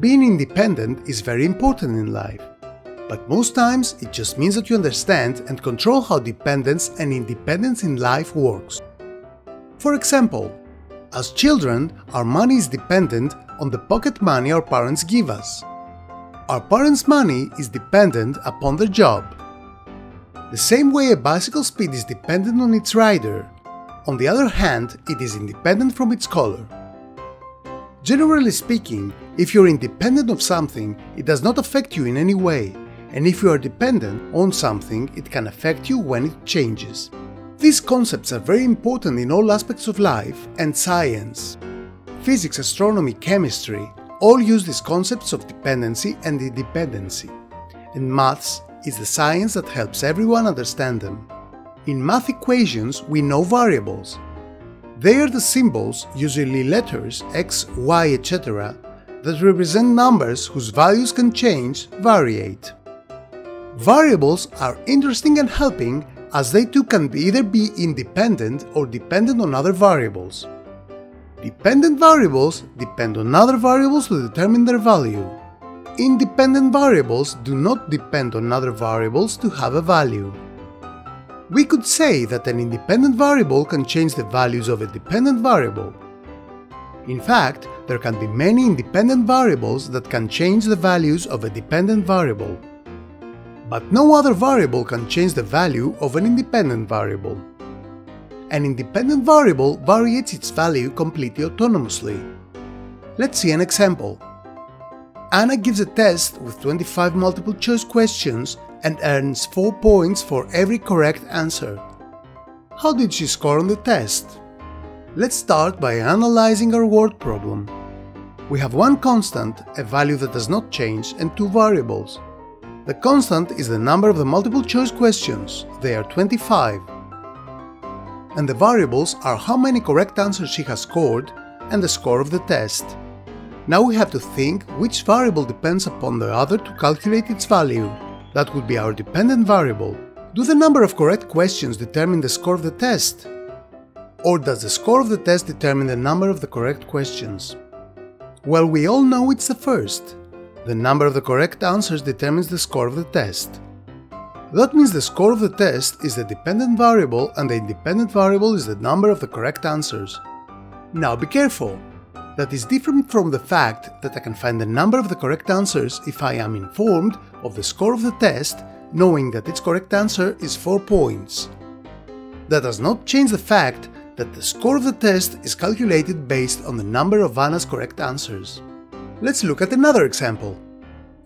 being independent is very important in life, but most times it just means that you understand and control how dependence and independence in life works. For example, as children, our money is dependent on the pocket money our parents give us. Our parents' money is dependent upon their job. The same way a bicycle speed is dependent on its rider, on the other hand, it is independent from its color. Generally speaking, if you're independent of something, it does not affect you in any way, and if you are dependent on something, it can affect you when it changes. These concepts are very important in all aspects of life and science. Physics, astronomy, chemistry all use these concepts of dependency and independency, and maths is the science that helps everyone understand them. In math equations, we know variables. They are the symbols, usually letters, x, y, etc., that represent numbers whose values can change, variate. Variables are interesting and helping as they too can either be independent or dependent on other variables. Dependent variables depend on other variables to determine their value. Independent variables do not depend on other variables to have a value. We could say that an independent variable can change the values of a dependent variable. In fact, there can be many independent variables that can change the values of a dependent variable. But no other variable can change the value of an independent variable. An independent variable varies its value completely autonomously. Let's see an example. Anna gives a test with 25 multiple choice questions and earns 4 points for every correct answer. How did she score on the test? Let's start by analyzing our word problem. We have one constant, a value that does not change, and two variables. The constant is the number of the multiple choice questions, they are 25. And the variables are how many correct answers she has scored and the score of the test. Now we have to think which variable depends upon the other to calculate its value. That would be our dependent variable. Do the number of correct questions determine the score of the test? Or does the score of the test determine the number of the correct questions? Well, we all know it's the first. The number of the correct answers determines the score of the test. That means the score of the test is the dependent variable and the independent variable is the number of the correct answers. Now be careful! That is different from the fact that I can find the number of the correct answers if I am informed of the score of the test, knowing that its correct answer is 4 points. That does not change the fact that the score of the test is calculated based on the number of Anna's correct answers. Let's look at another example.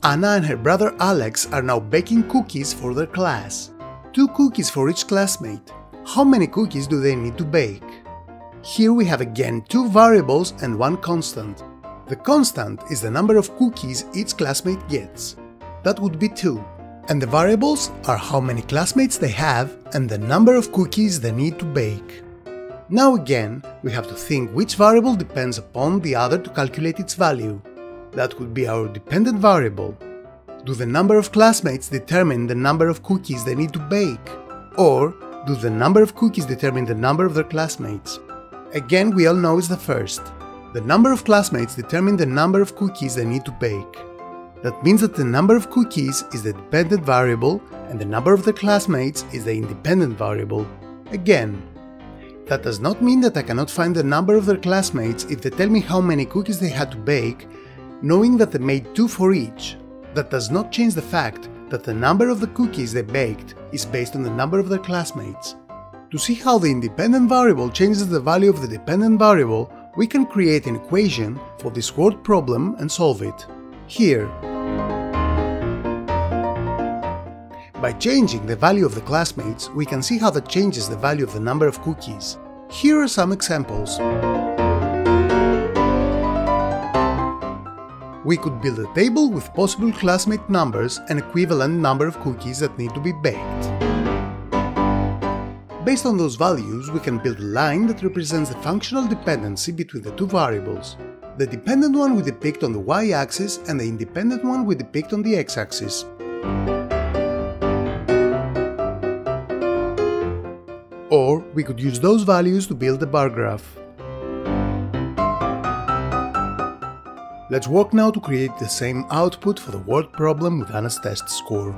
Anna and her brother Alex are now baking cookies for their class. Two cookies for each classmate. How many cookies do they need to bake? Here we have again two variables and one constant. The constant is the number of cookies each classmate gets. That would be 2. And the variables are how many classmates they have and the number of cookies they need to bake. Now again, we have to think which variable depends upon the other to calculate its value. That would be our dependent variable. Do the number of classmates determine the number of cookies they need to bake? Or do the number of cookies determine the number of their classmates? Again, we all know it's the first. The number of classmates determine the number of cookies they need to bake. That means that the number of cookies is the dependent variable and the number of the classmates is the independent variable. Again, that does not mean that I cannot find the number of their classmates if they tell me how many cookies they had to bake, knowing that they made two for each. That does not change the fact that the number of the cookies they baked is based on the number of their classmates. To see how the independent variable changes the value of the dependent variable, we can create an equation for this word problem and solve it. Here. By changing the value of the classmates, we can see how that changes the value of the number of cookies. Here are some examples. We could build a table with possible classmate numbers and equivalent number of cookies that need to be baked. Based on those values, we can build a line that represents the functional dependency between the two variables. The dependent one we depict on the y-axis and the independent one we depict on the x-axis. Or we could use those values to build a bar graph. Let's work now to create the same output for the word problem with Anna's test score.